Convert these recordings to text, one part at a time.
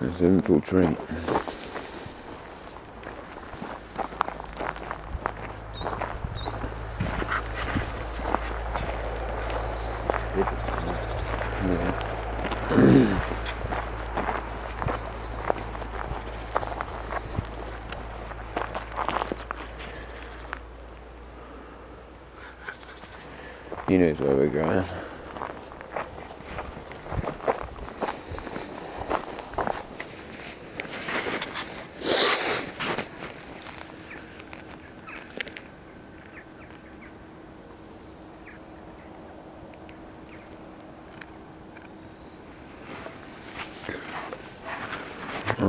Let's infiltrate. Yeah. he knows where we're going.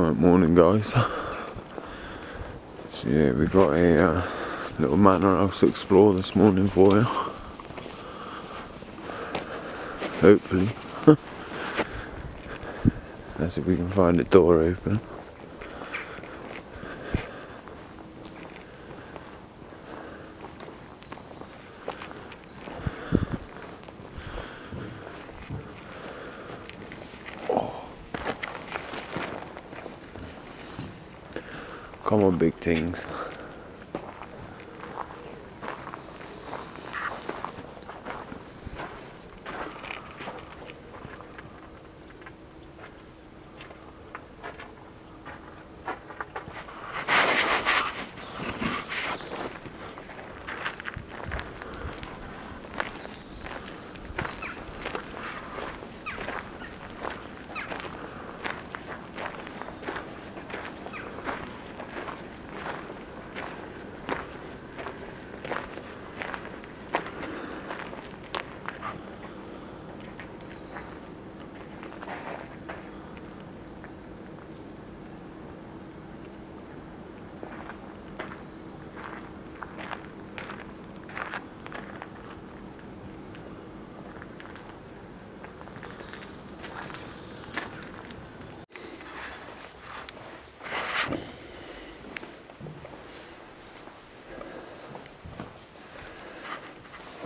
Alright, morning guys. So yeah, we've got a uh, little manor house to explore this morning for you. Hopefully. That's if we can find the door open. Come on, big things.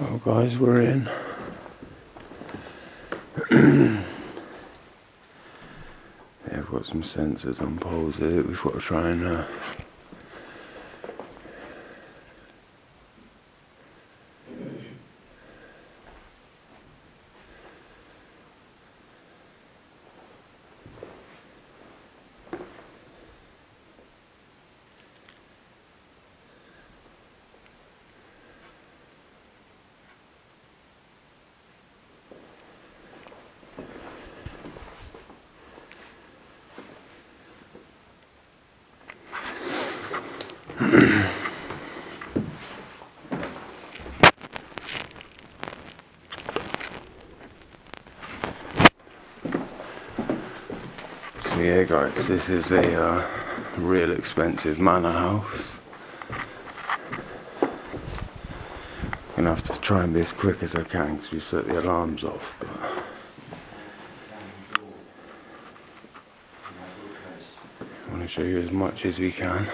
Well, guys, we're in. yeah, we've got some sensors on poles here. We've got to try and. Uh, yeah guys, this is a uh, real expensive manor house. I'm Gonna have to try and be as quick as I can because we set the alarms off. But I want to show you as much as we can.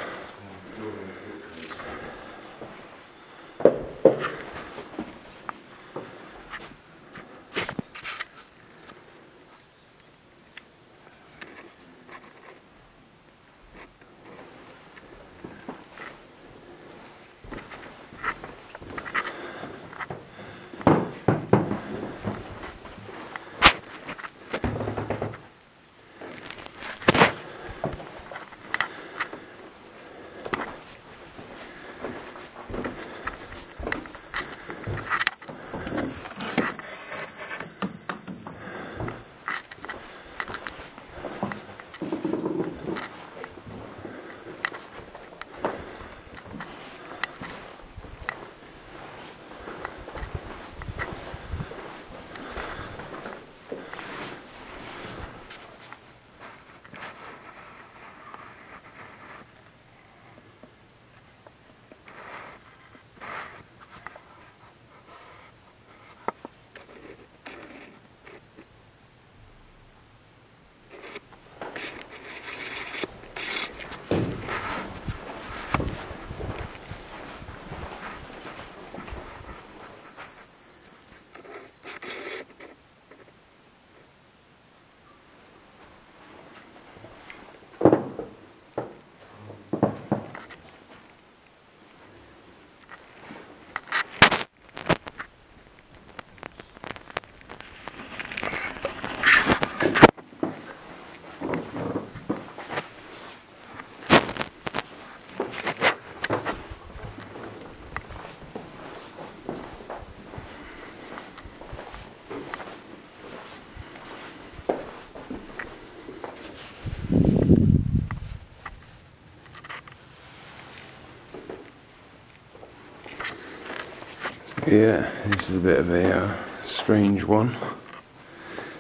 Yeah, this is a bit of a uh, strange one.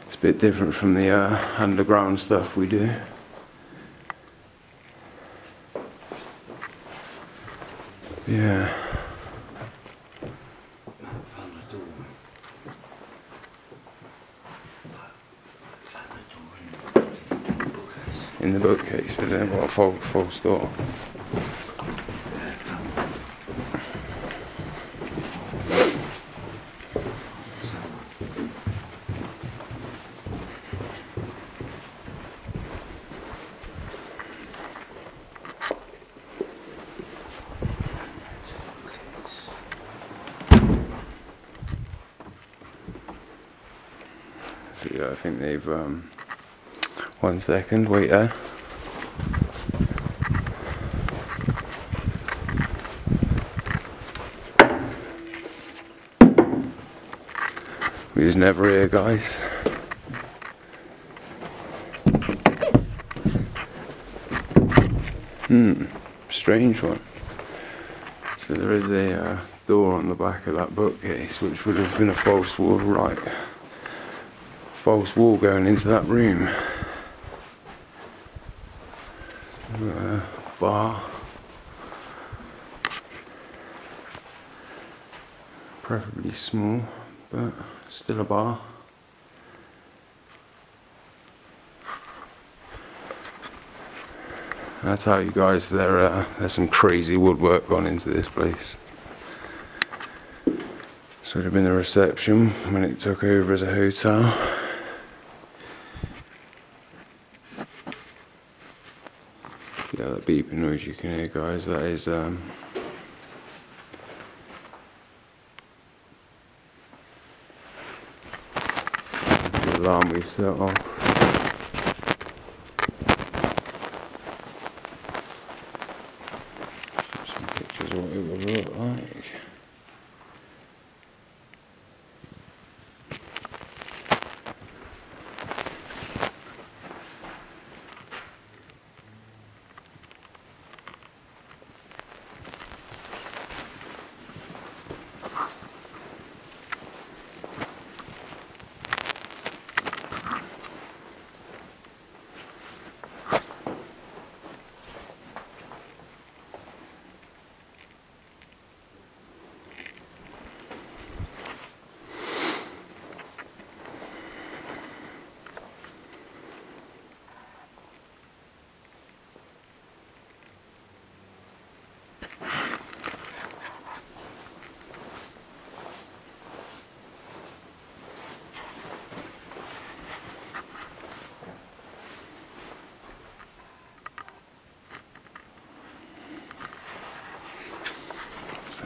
It's a bit different from the uh, underground stuff we do. Yeah. In the bookcase, is it? What a false, false door. Think they've. Um, one second, wait there. We was never here, guys. Hmm, strange one. So there is a uh, door on the back of that bookcase, which would have been a false wall, right? False wall going into that room. Uh, bar. Preferably small, but still a bar. I tell you guys, there uh, there's some crazy woodwork gone into this place. It would have been the reception when it took over as a hotel. Yeah, that beeping noise you can hear, guys, that is um, the alarm we set off. Some pictures of what it would look like.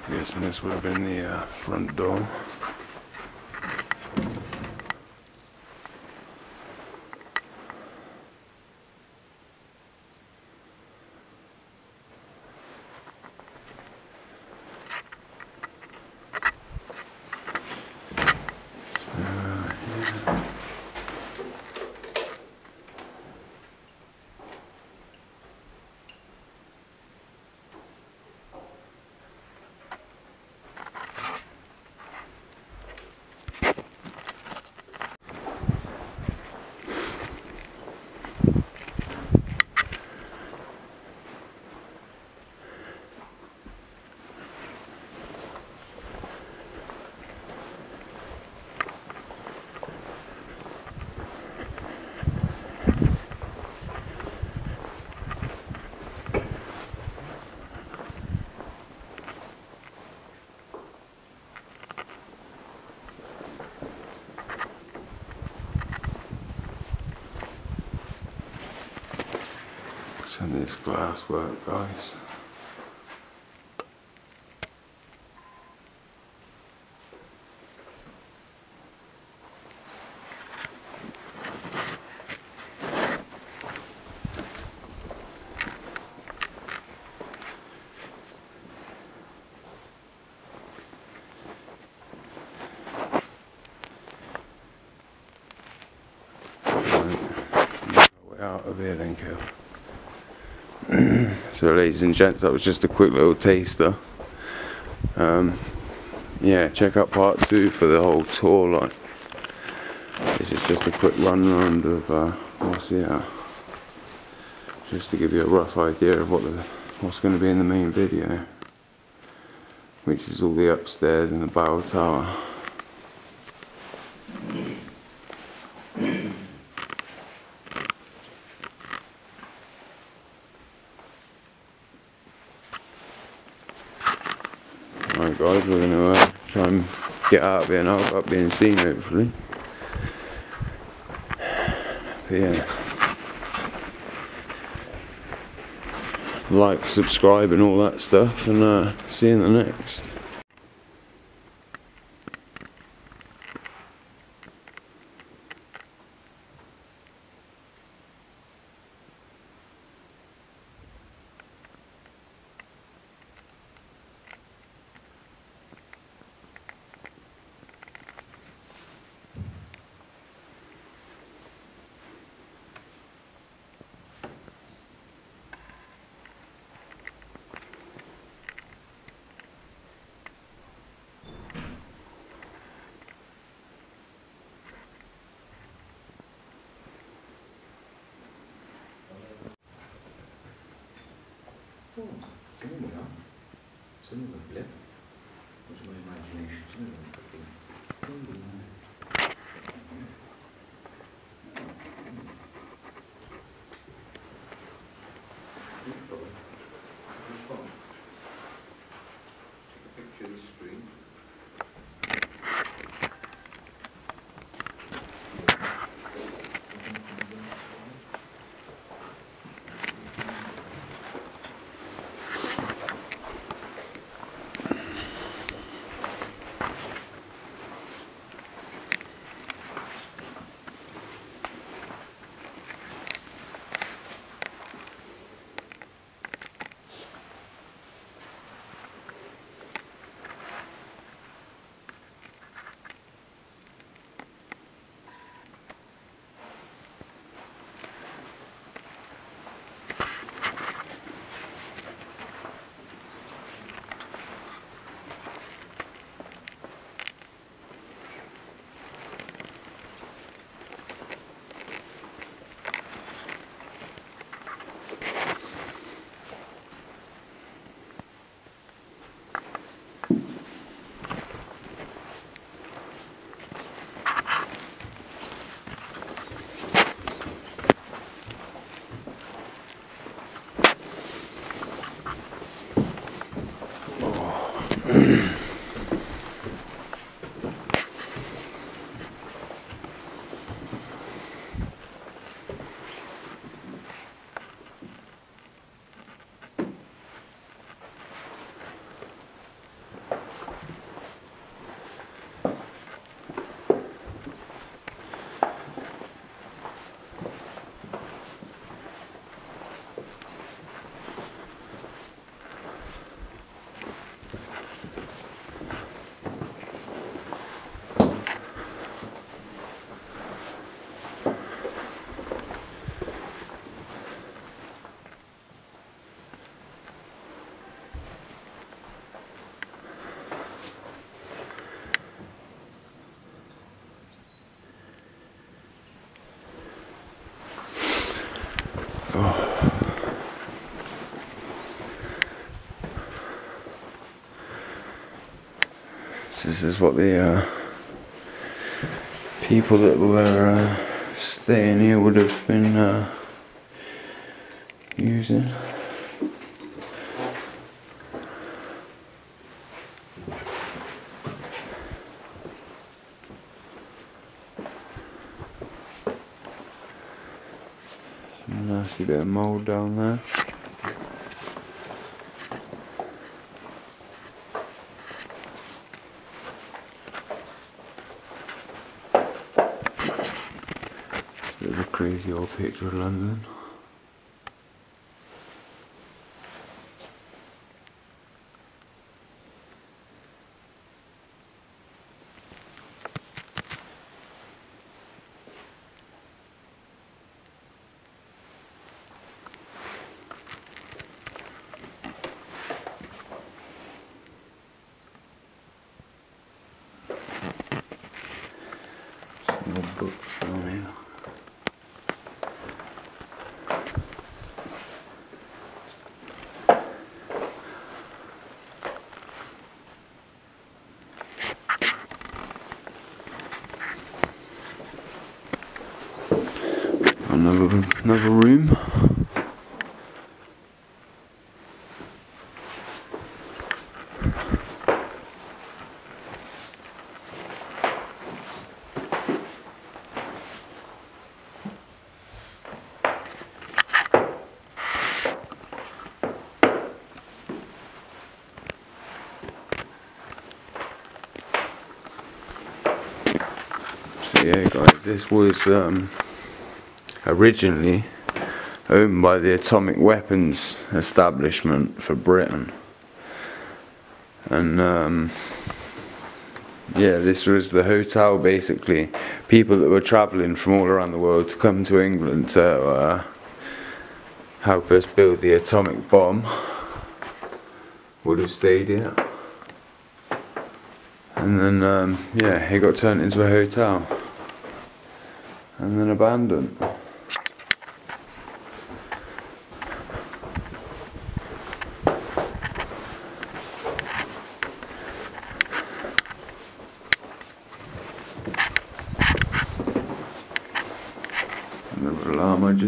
I'm guessing this would have been the uh, front door. Some of this glass work, guys. Right. Way out of here then, Kel. So ladies and gents that was just a quick little taster um, yeah, check out part two for the whole tour. Like, this is just a quick run round of uh, what's here, just to give you a rough idea of what the what's going to be in the main video, which is all the upstairs and the bow tower. Guys, we're gonna uh, try and get out of here now without being seen hopefully. But yeah. Like, subscribe and all that stuff and uh, see you in the next. Oh, of them are. Some of them blip. What's my imagination? Some of them. This is what the uh, people that were uh, staying here would have been uh, using. Some nasty bit of mould down there. Old picture of London. Some more books down here. Another another room. So yeah guys, this was um, originally owned by the Atomic Weapons Establishment for Britain. And um, yeah, this was the hotel basically. People that were travelling from all around the world to come to England to uh, help us build the atomic bomb would have stayed here. And then, um, yeah, it got turned into a hotel and then abandoned. Another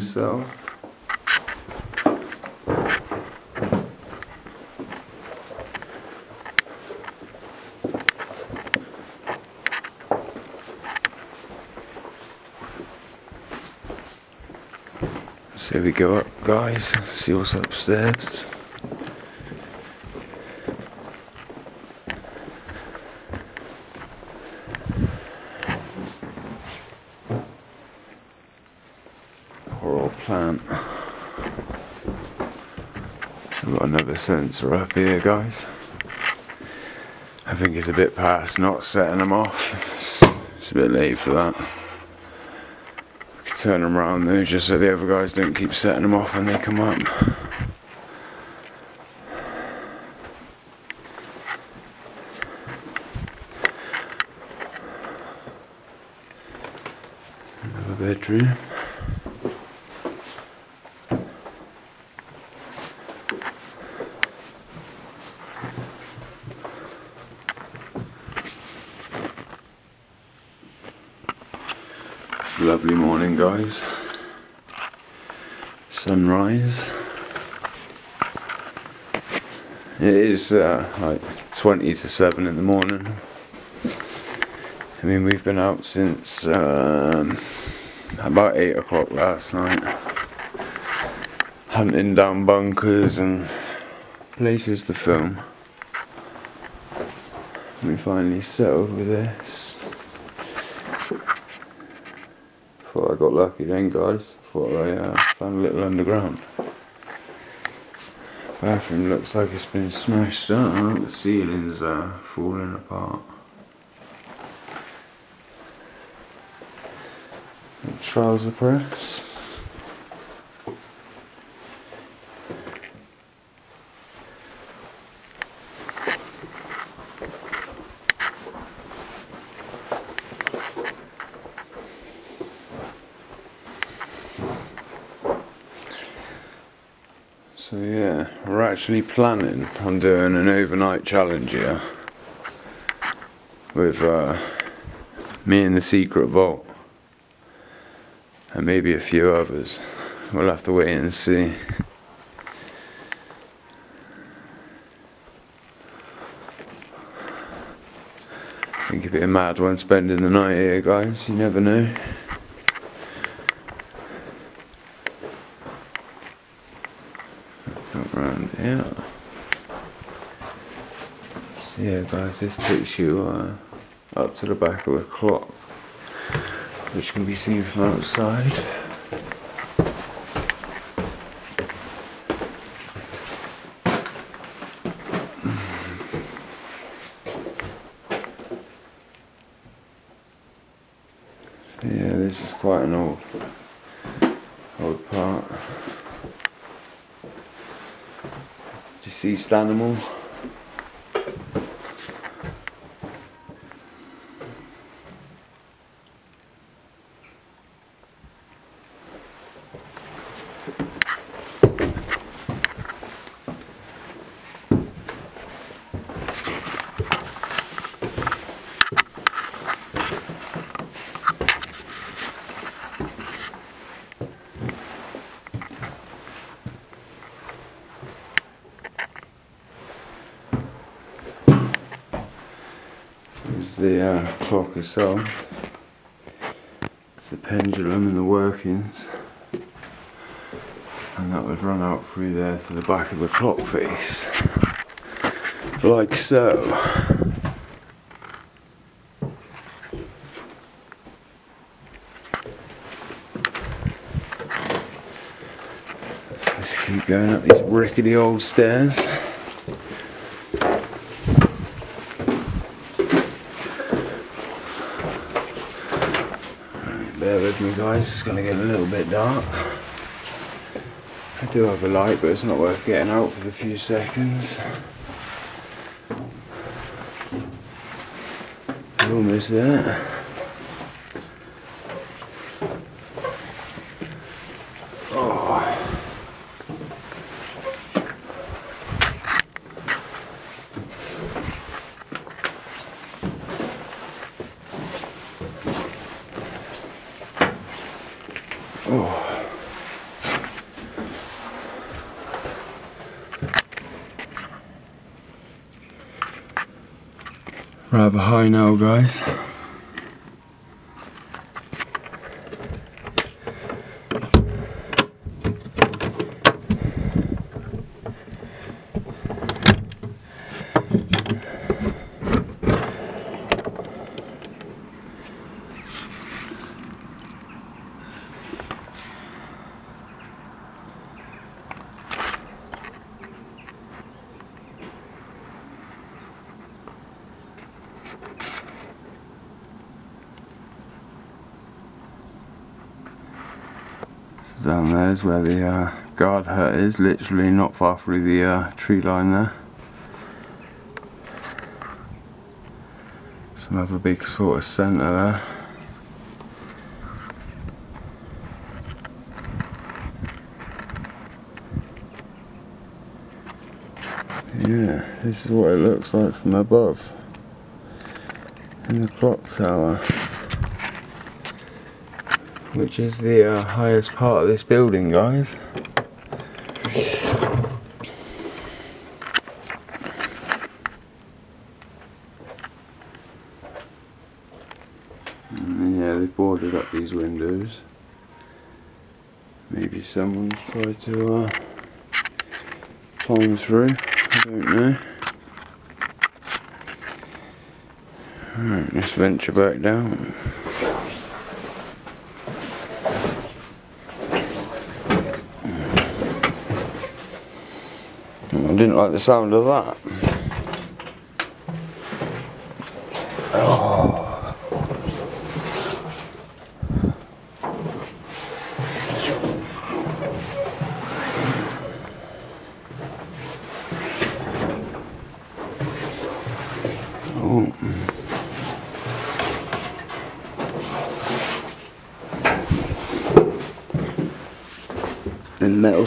just. So we go up, guys, see what's upstairs. Sensor up here, guys. I think it's a bit past not setting them off. It's, it's a bit late for that turn them around though just so the other guys don't keep setting them off when they come up. Another bedroom. Lovely morning, guys. Sunrise. It is uh, like 20 to 7 in the morning. I mean, we've been out since um, about 8 o'clock last night. Hunting down bunkers and places to film. We finally settled with this. Thought I got lucky then, guys. Thought I uh, found a little underground. Bathroom looks like it's been smashed up. The ceiling's uh, falling apart. Trouser press. So yeah, we're actually planning on doing an overnight challenge here with uh, me and the secret vault and maybe a few others. We'll have to wait and see. I think a mad when spending the night here, guys. You never know. around here. So yeah guys, this takes you uh, up to the back of the clock, which can be seen from outside. So yeah, this is quite an old, old part. Deceased animal. is the uh, clock itself. The pendulum and the workings. And that would run out through there to the back of the clock face. Like so. Keep going up these rickety old stairs. Right, Bear with me guys, it's gonna get a little bit dark. I do have a light but it's not worth getting out for the few seconds. We're almost there. Rather high now, guys. So down there is where the uh, guard hut is, literally not far through the uh, tree line there. So we have a big sort of centre there. Yeah, this is what it looks like from above. In the clock tower which is the uh, highest part of this building, guys. And yeah, they've boarded up these windows. Maybe someone's tried to uh, climb through. I don't know. Alright, let's venture back down. I didn't like the sound of that. Oh. Oh. The metal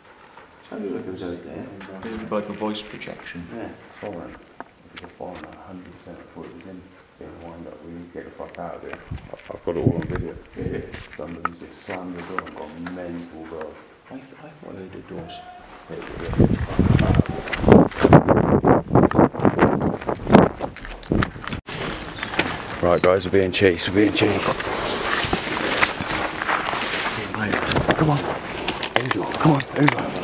Sounded like it was out there. It's like a voice projection. Yeah, it's foreign. It's a foreign, 100% I thought it was in. Getting wind up, we need to get the fuck out of here. I- I've got it all on video. Yeah. Somebody's just slammed the door and gone mental, bro. I, th- I thought I heard the doors. Right guys, we're being chased, we're being chased. Right. Come on. Angel, come on, Angel.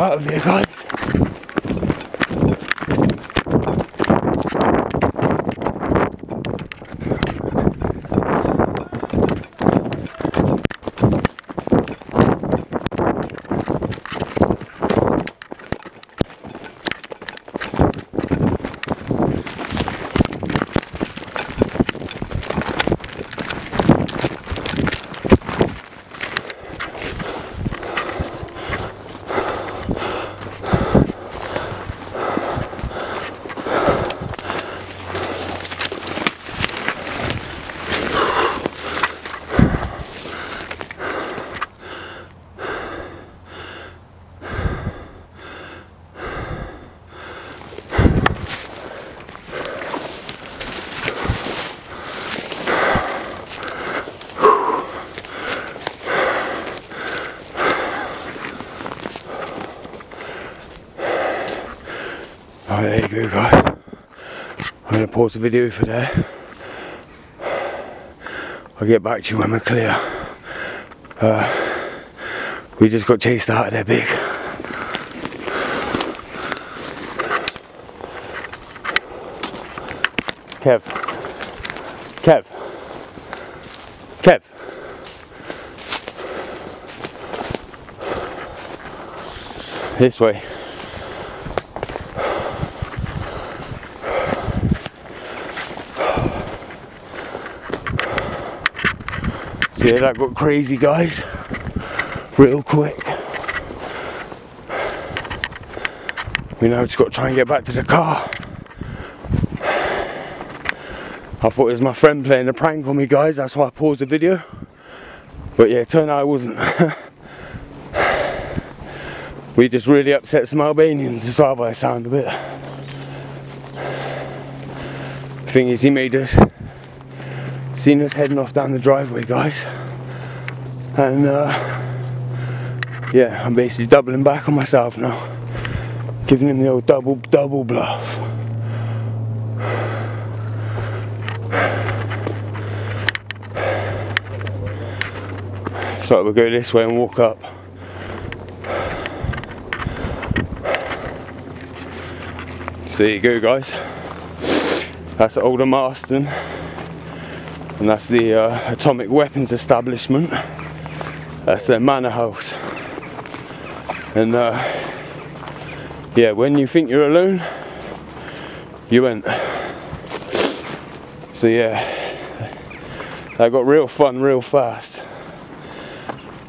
Right, we're out of here guys. Pause the video for there. I'll get back to you when we're clear. Uh, we just got chased out of there big. Kev. Kev. Kev. This way. Yeah, that got crazy, guys. Real quick. We now just got to try and get back to the car. I thought it was my friend playing a prank on me, guys. That's why I paused the video. But yeah, it turned out it wasn't. we just really upset some Albanians, as well by sound of it. Thing is, he made us seen us heading off down the driveway, guys, and uh, yeah, I'm basically doubling back on myself now, giving him the old double double bluff. So we'll go this way and walk up. So there you go, guys. That's Aldermaston, and that's the uh, Atomic Weapons Establishment. That's their manor house. And uh, yeah, when you think you're alone, you ain't. So yeah, that got real fun real fast.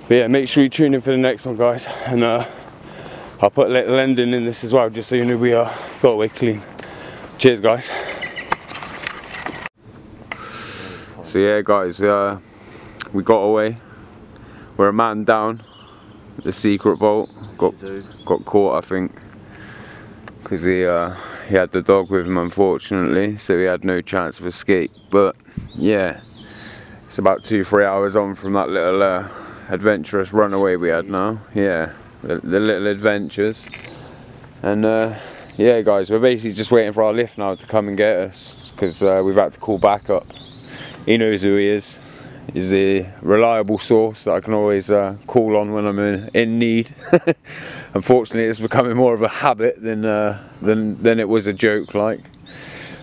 But yeah, make sure you tune in for the next one, guys. And uh, I'll put a little ending in this as well, just so you know we are got away clean. Cheers, guys. So yeah, guys, uh, we got away. We're a man down. The secret vault got got caught, I think, because he uh, he had the dog with him, unfortunately, so he had no chance of escape. But yeah, it's about two, three hours on from that little uh, adventurous runaway we had now. Yeah, the, the little adventures. And uh, yeah, guys, we're basically just waiting for our lift now to come and get us because uh, we've had to call back up. He knows who he is. He's a reliable source that I can always uh, call on when I'm in, in need. Unfortunately, it's becoming more of a habit than uh, than than it was a joke like.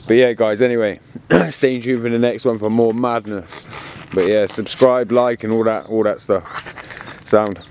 But yeah, guys. Anyway, stay tuned for the next one for more madness. But yeah, subscribe, like, and all that all that stuff. Sound.